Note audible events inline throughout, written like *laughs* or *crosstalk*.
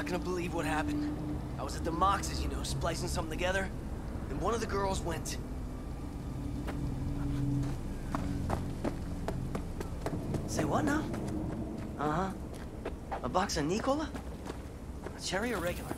not gonna believe what happened. I was at the Mox's, you know, splicing something together, and one of the girls went... Say what now? Uh-huh. A box of Nicola? A cherry or regular?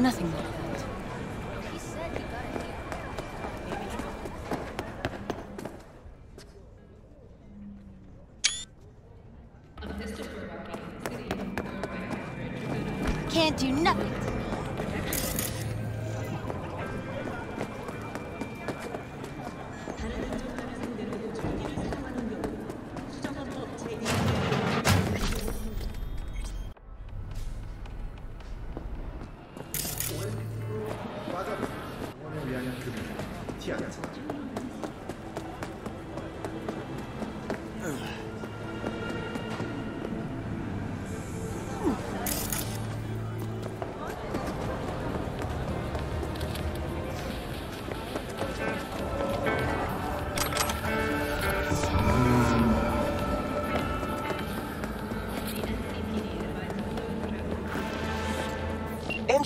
Nothing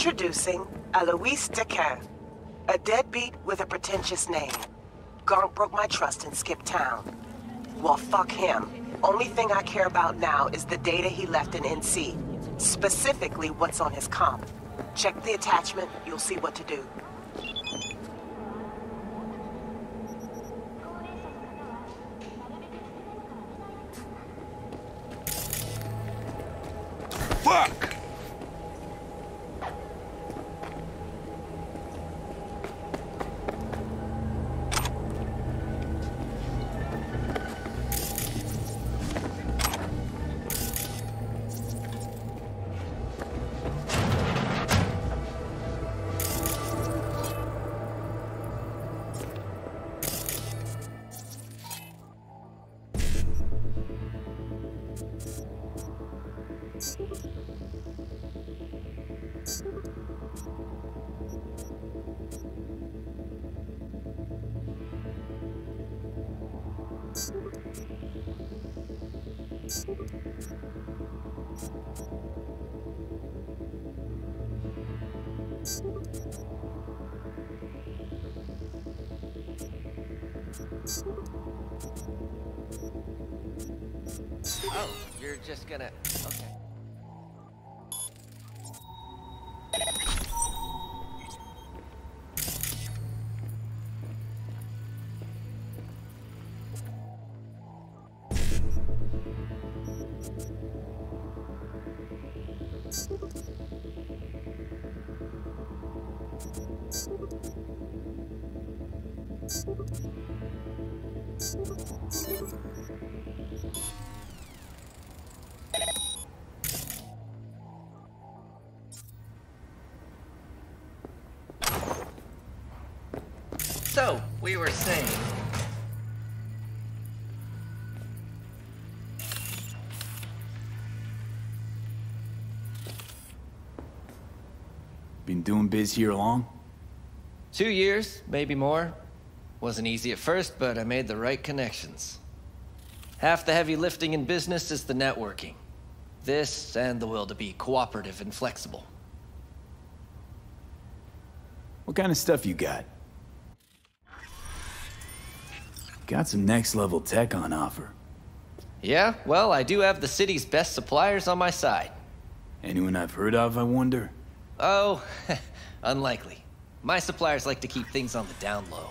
Introducing Alois Dequin, a deadbeat with a pretentious name. Gonk broke my trust and skipped town. Well, fuck him. Only thing I care about now is the data he left in NC. Specifically, what's on his comp. Check the attachment, you'll see what to do. Just gonna. Were saying. Been doing biz here long? Two years, maybe more. Wasn't easy at first, but I made the right connections. Half the heavy lifting in business is the networking. This and the will to be cooperative and flexible. What kind of stuff you got? Got some next level tech on offer. Yeah, well, I do have the city's best suppliers on my side. Anyone I've heard of, I wonder? Oh, *laughs* unlikely. My suppliers like to keep things on the down low.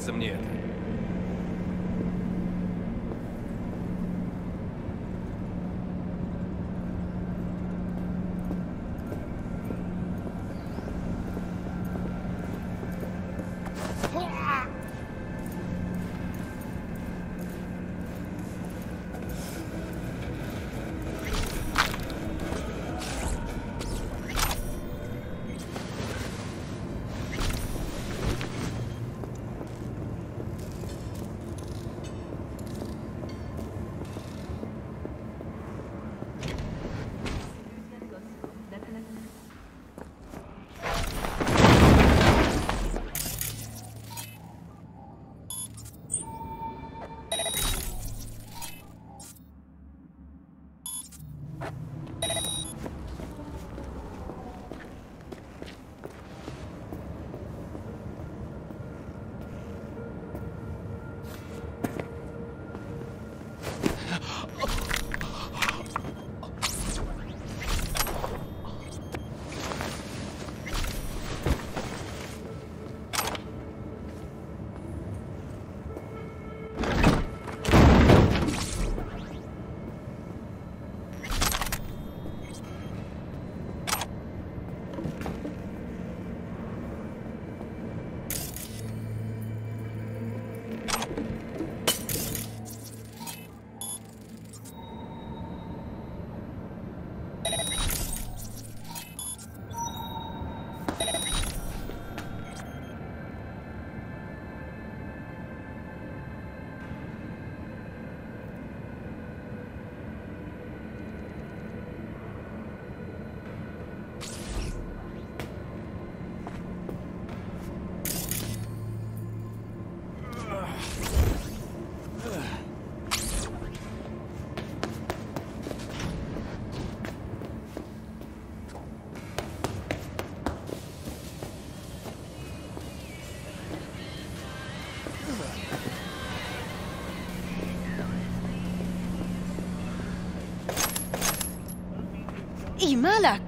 нравится мне это. mala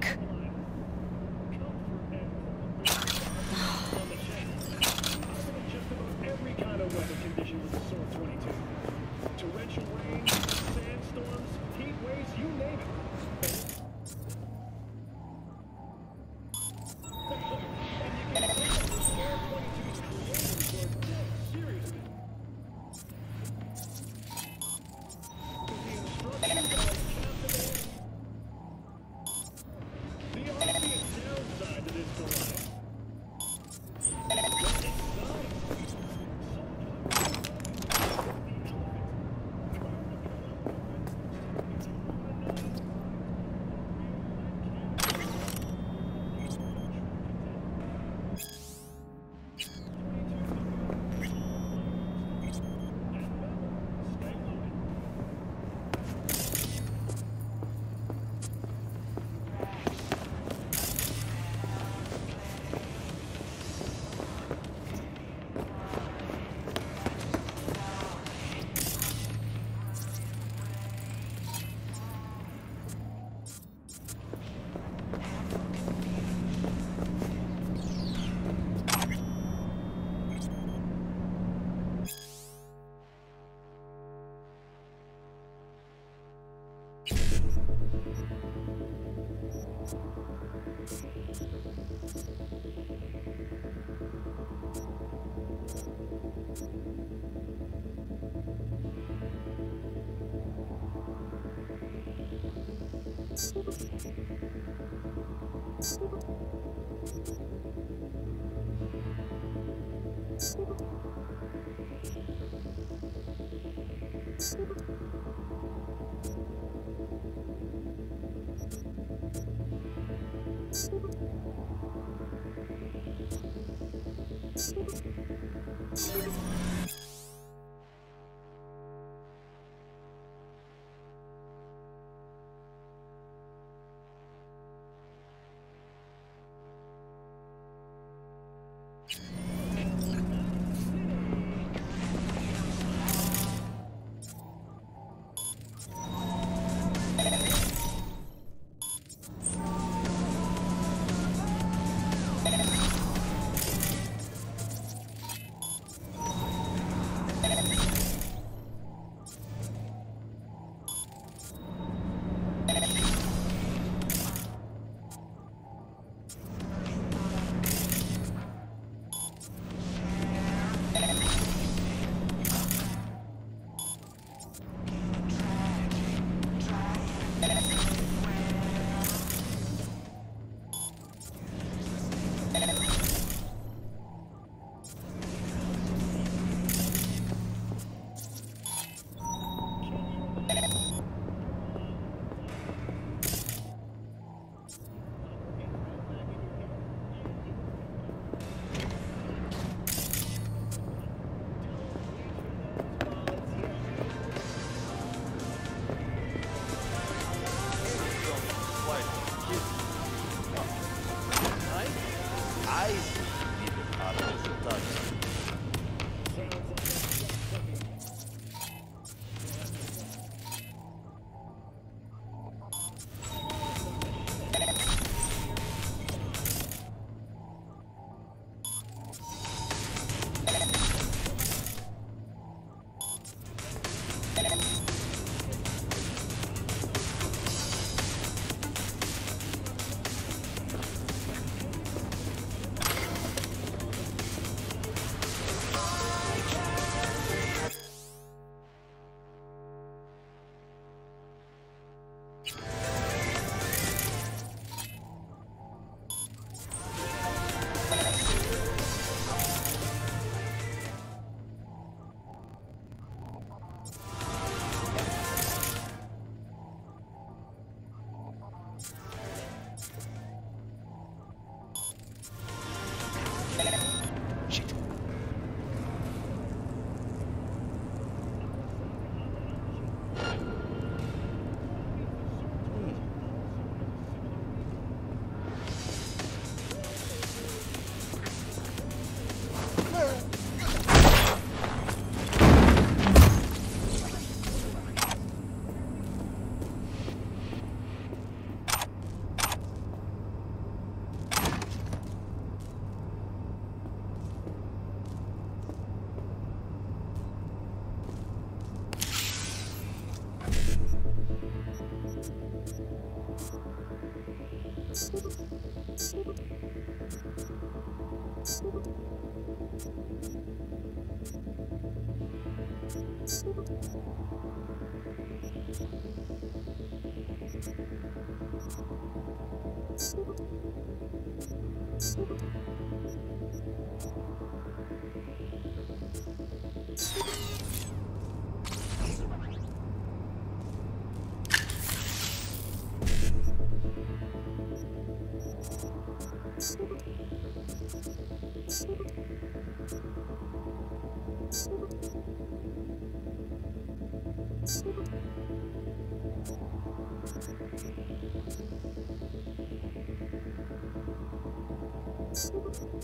Thank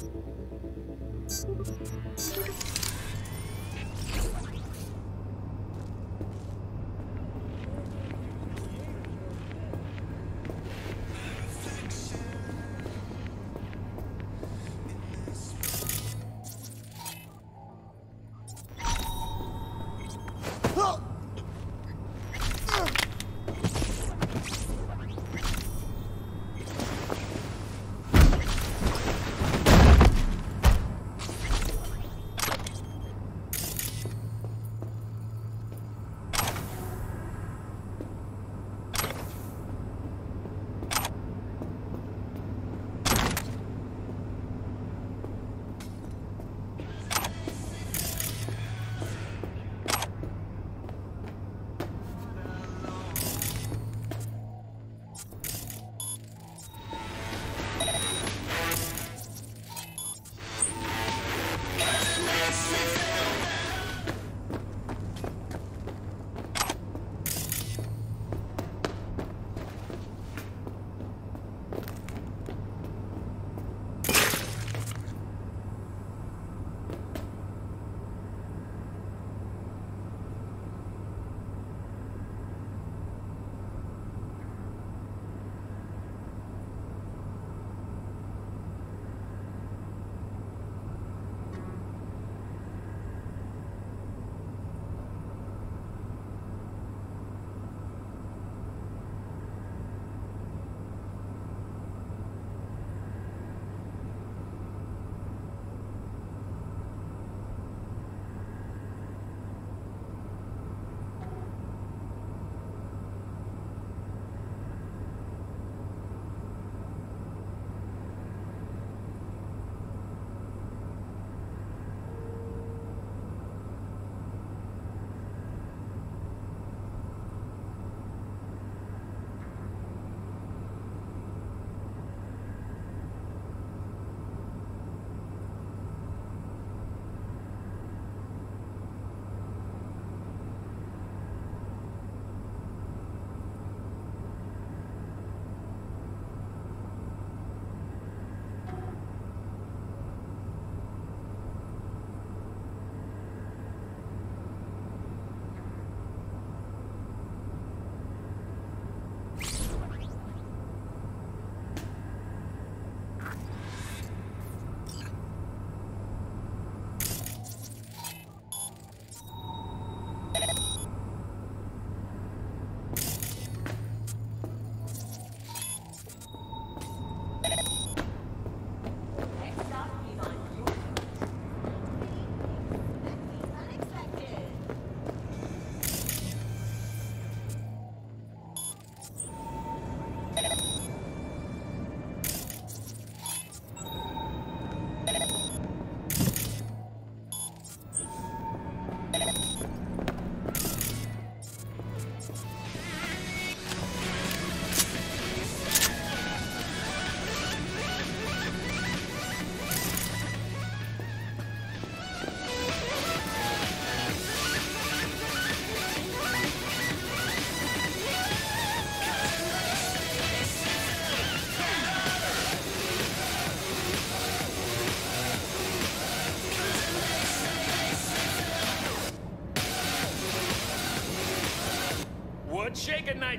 you.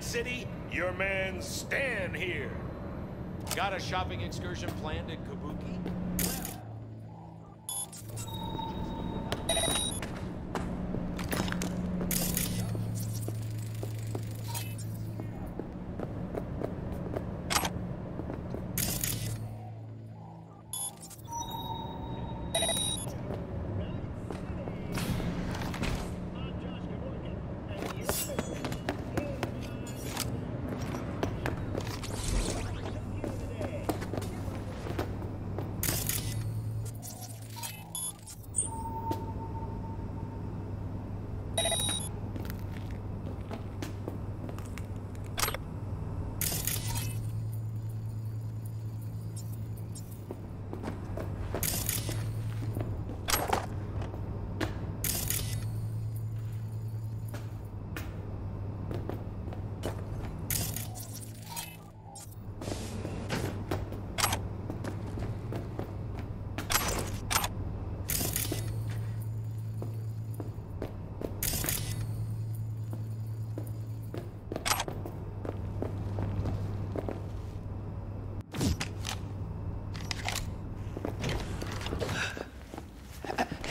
Night City, your man Stan here. Got a shopping excursion planned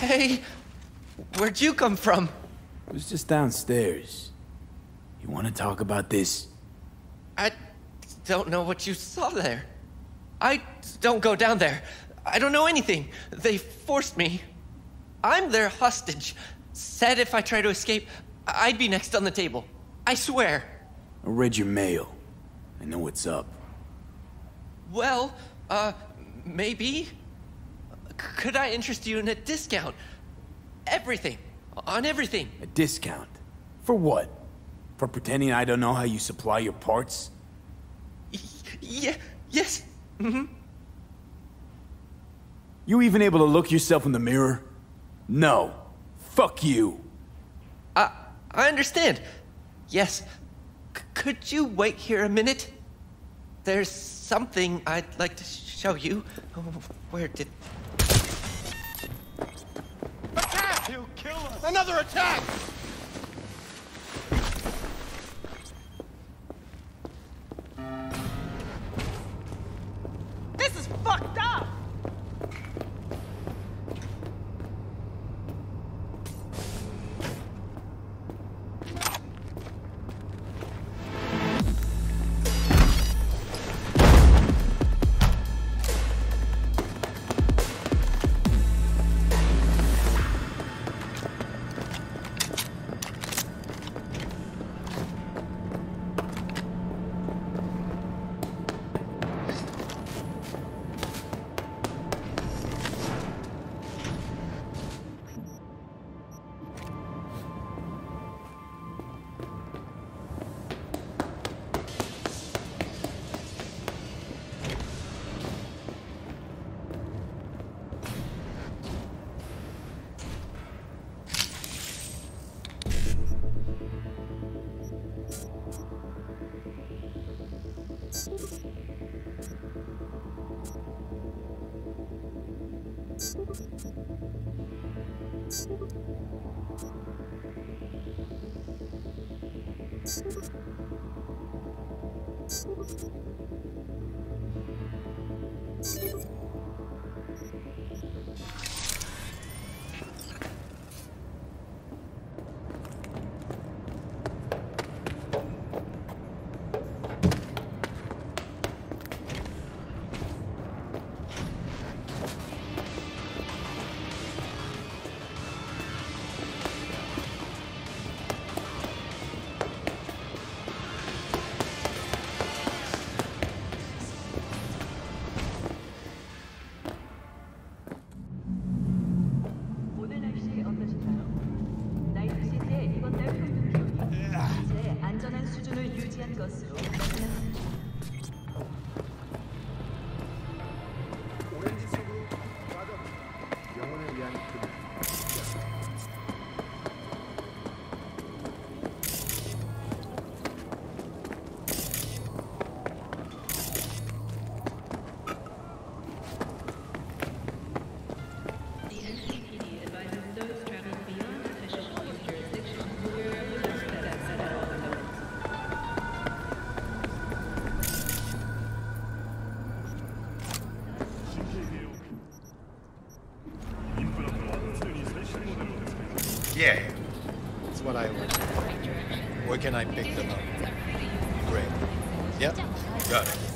Hey, where'd you come from? It was just downstairs. You want to talk about this? I don't know what you saw there. I don't go down there. I don't know anything. They forced me. I'm their hostage. Said if I try to escape, I'd be next on the table. I swear. I read your mail. I know what's up. Well, uh, maybe. Could I interest you in a discount? Everything. On everything. A discount? For what? For pretending I don't know how you supply your parts? Y- yeah, yes. Mm-hmm. You even able to look yourself in the mirror? No. Fuck you. I, I understand. Yes. C- could you wait here a minute? There's something I'd like to show you. Oh, Where did. Another attack! This is fucked Yeah. That's what I want. Where can I pick them up? Great. Yep. Got it.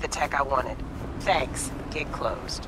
the tech I wanted. Thanks. Get closed.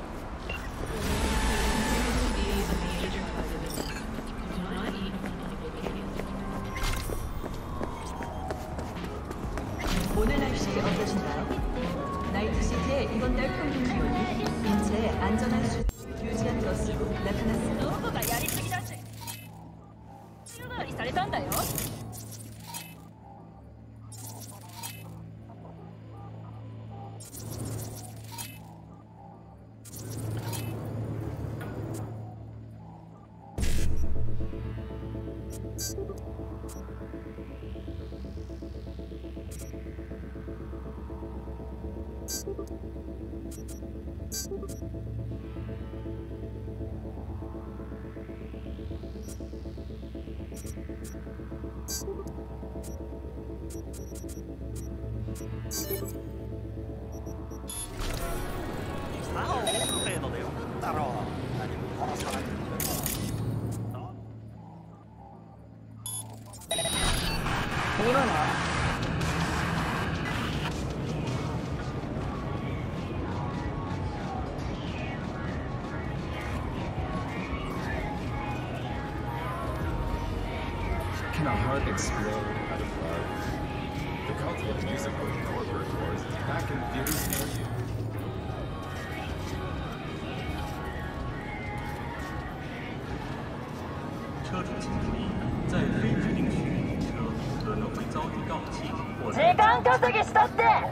Can a heart explode? を下げしたって。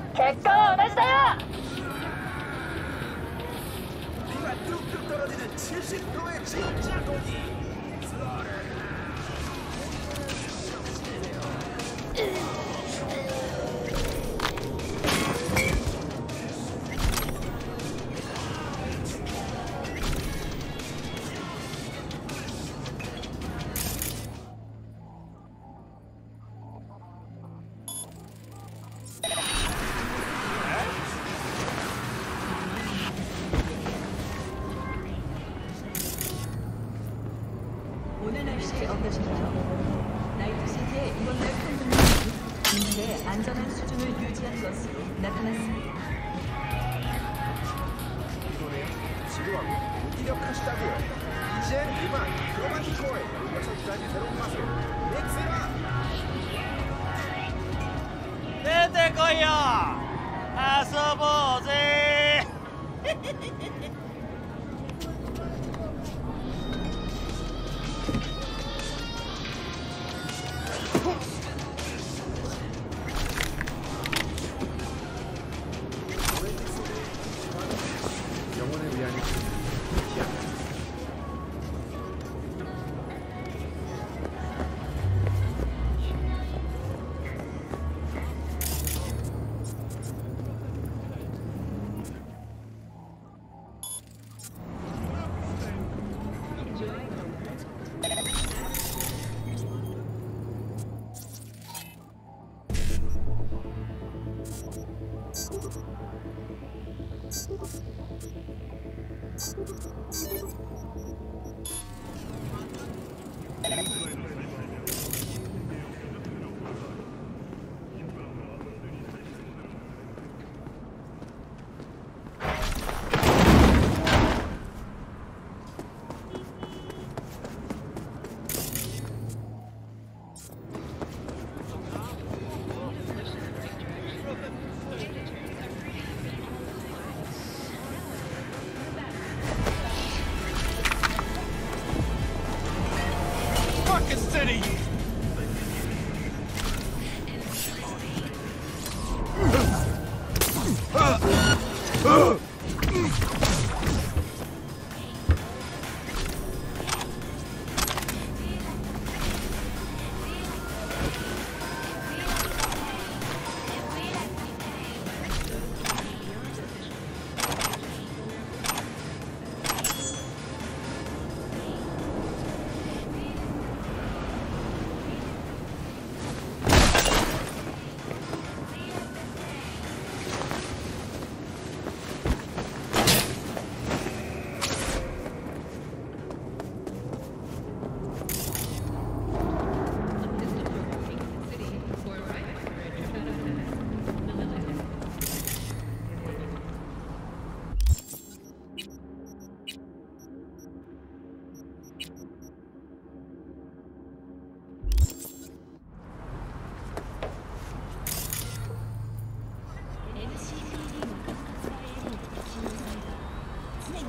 Thank you.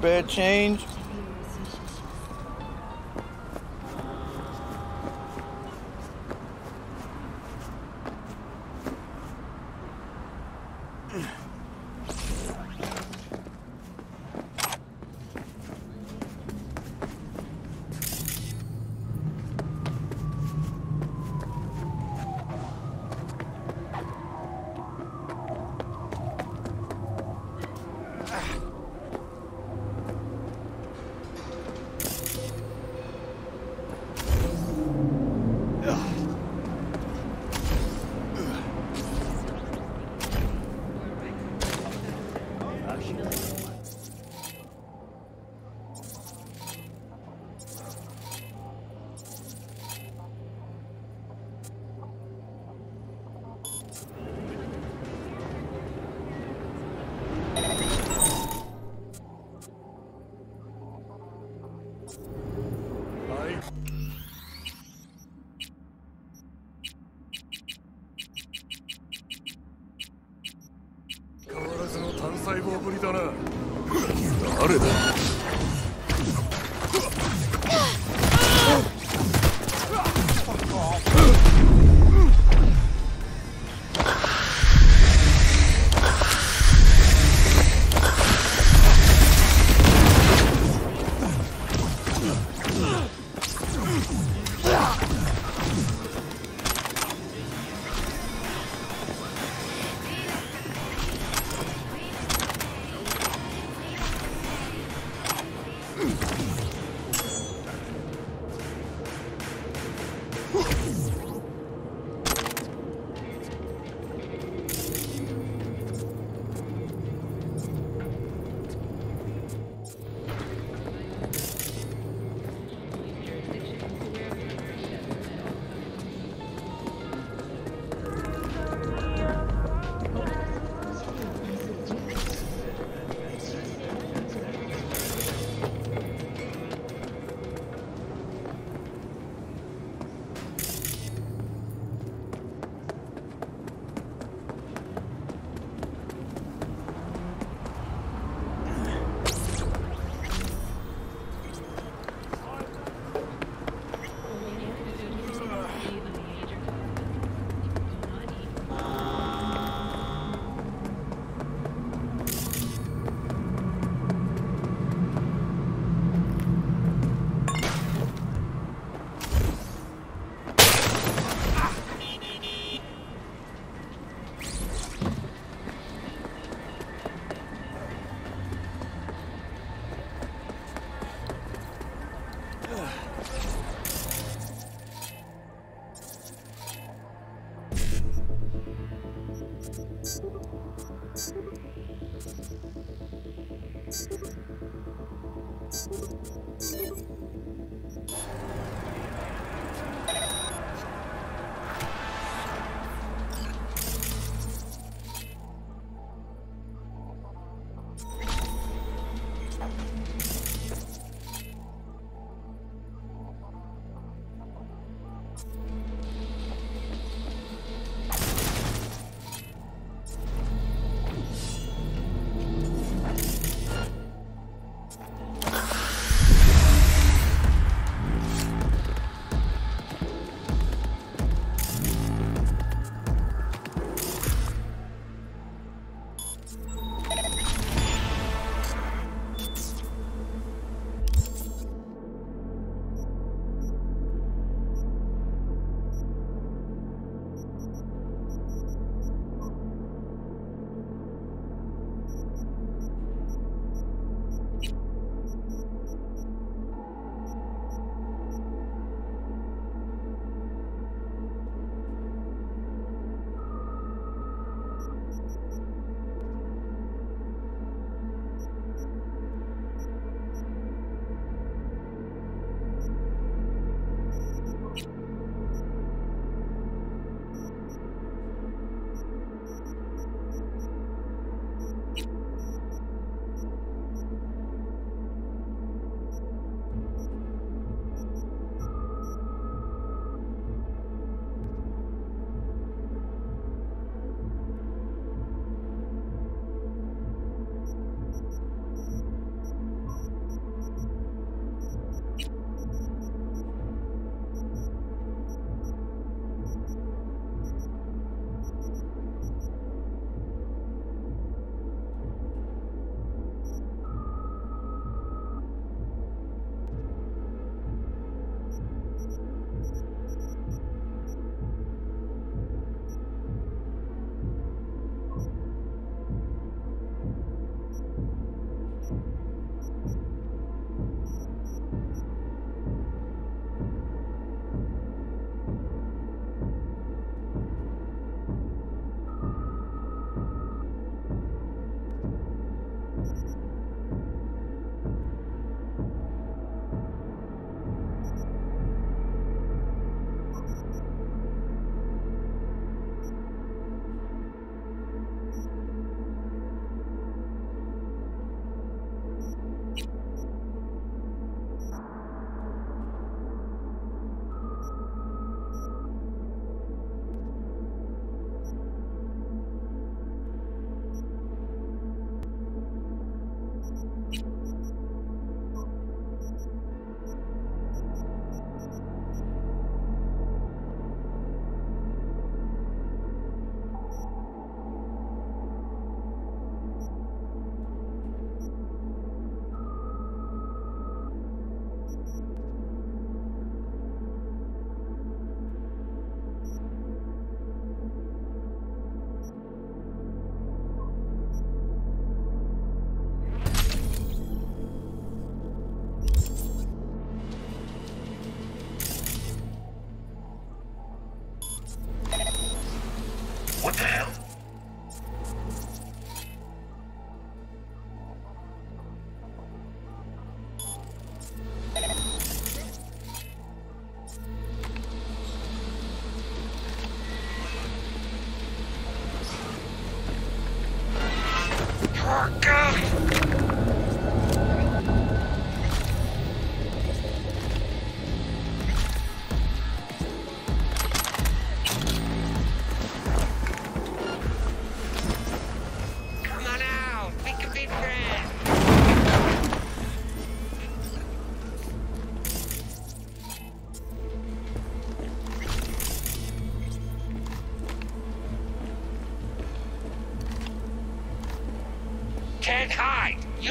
Spare change.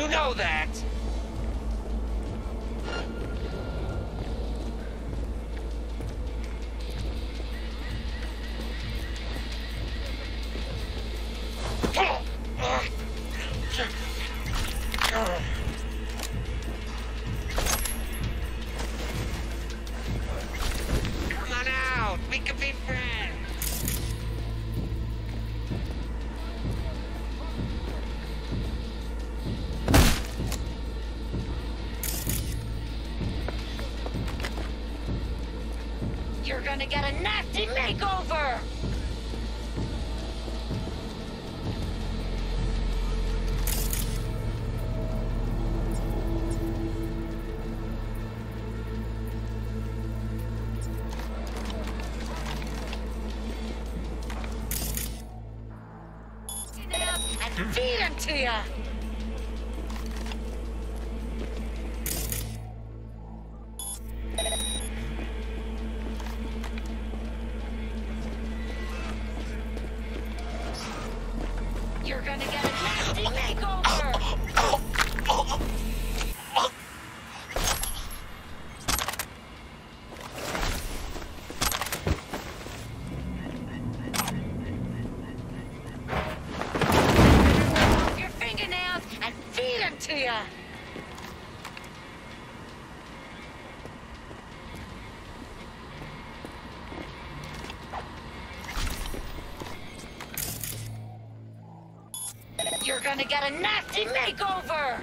You know that. You're a nasty Get a nasty makeover!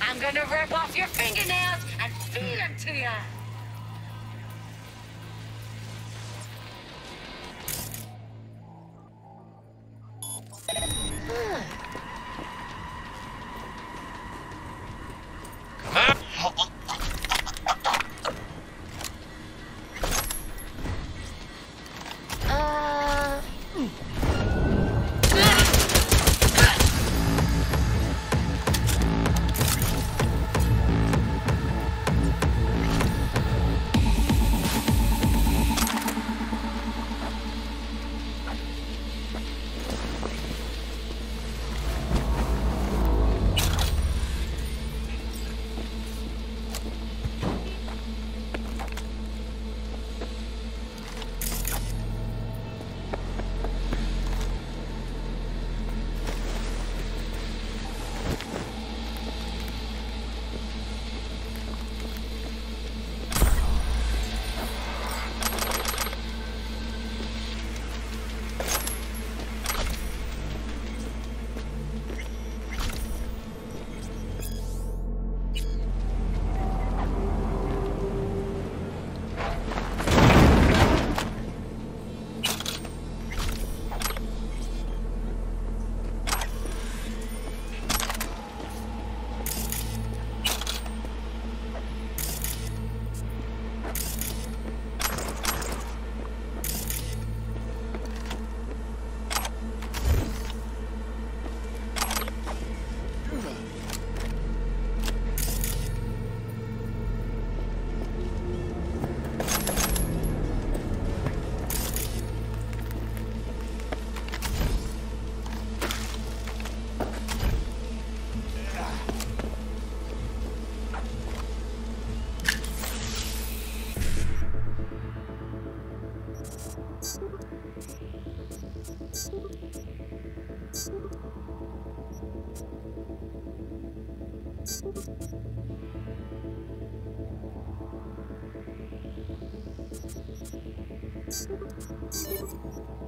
I'm gonna rip off your fingernails and feed them to you. Thank you.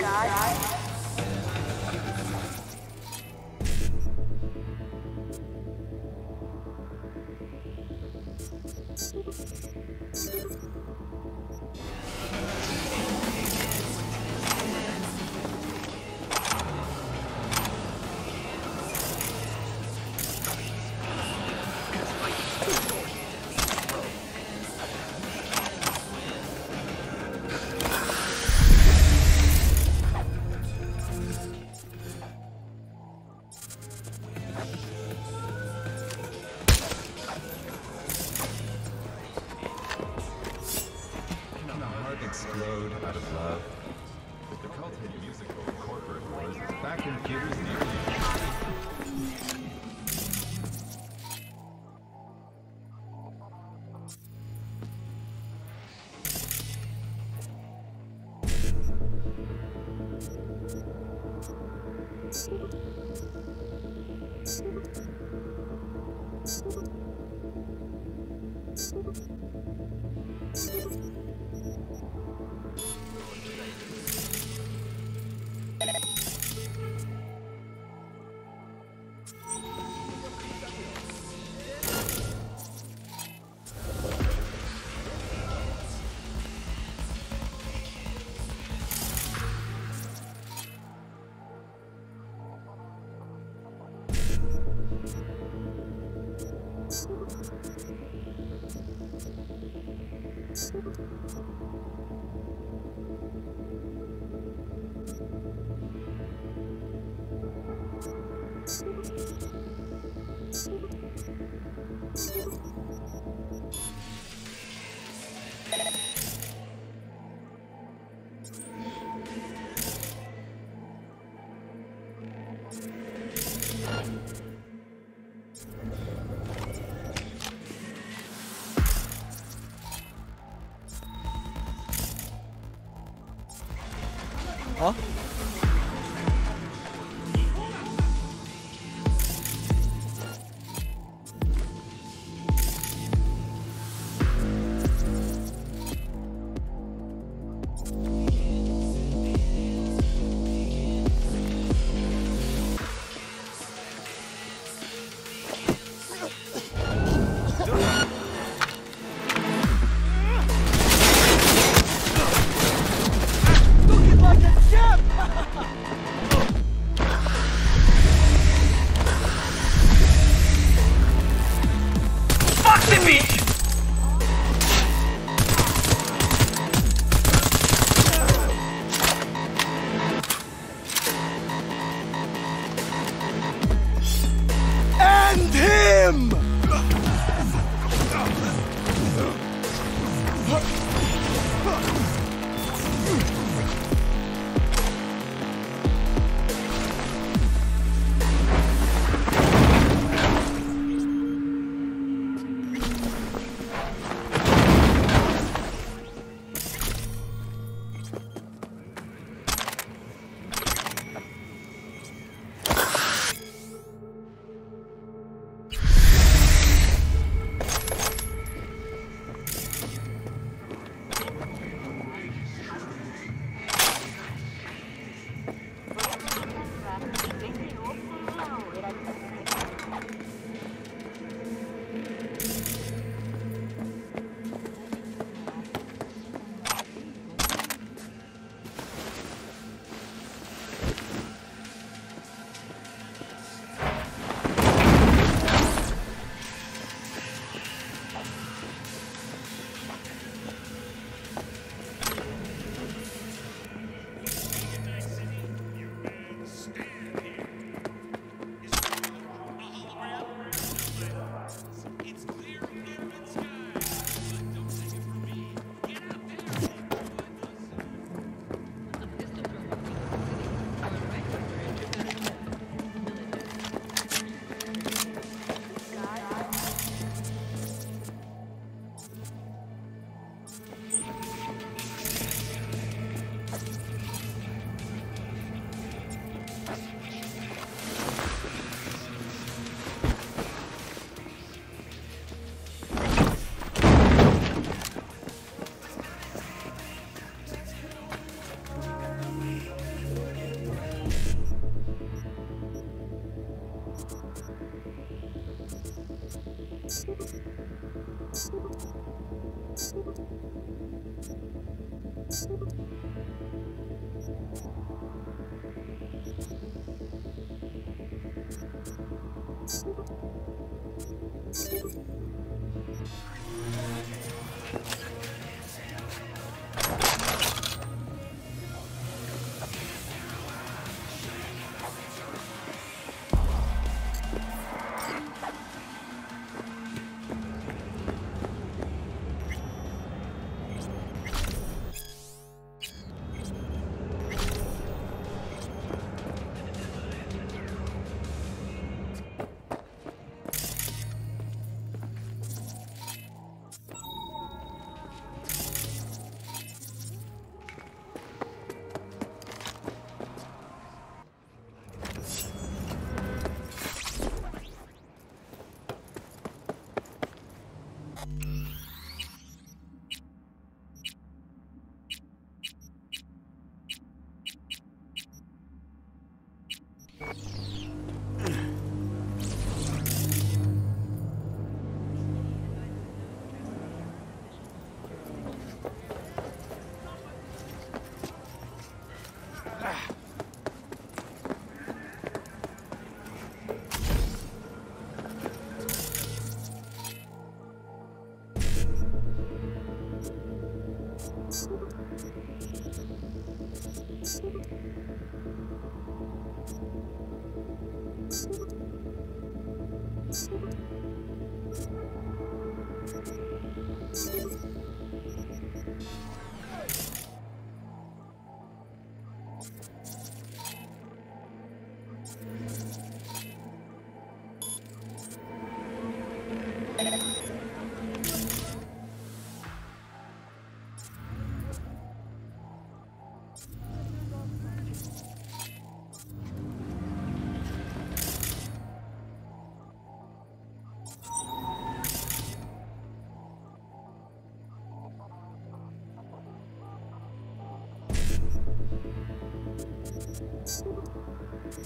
Can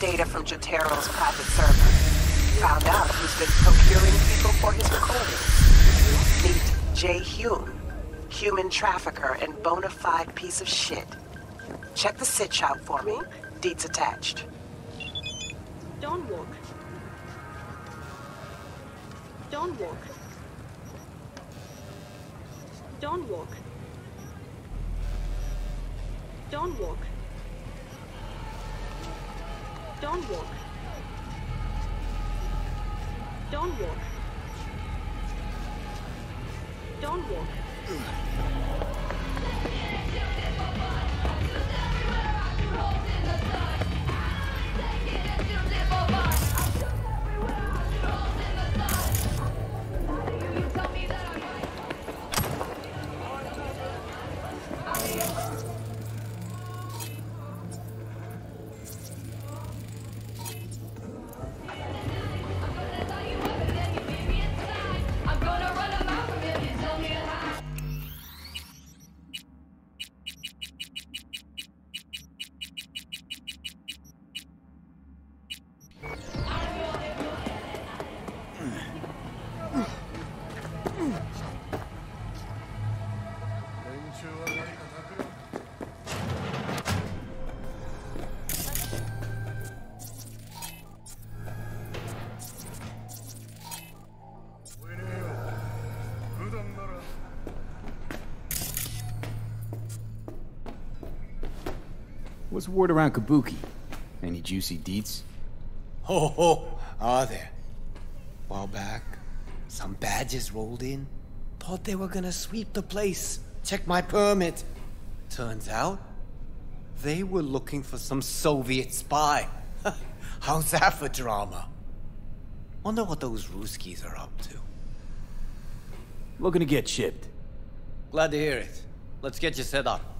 data from Jotaro's private server. Found out who's been procuring people for his recordings. Meet Jay Hume, human trafficker and bona fide piece of shit. Check the sitch out for me. Deeds attached. What's the word around Kabuki? Any juicy deets? Ho *laughs* oh, ho, oh, are there? While back, some badges rolled in. Thought they were gonna sweep the place. Check my permit. Turns out, they were looking for some Soviet spy. *laughs* How's that for drama? Wonder what those Ruskies are up to. Looking to get chipped. Glad to hear it. Let's get you set up.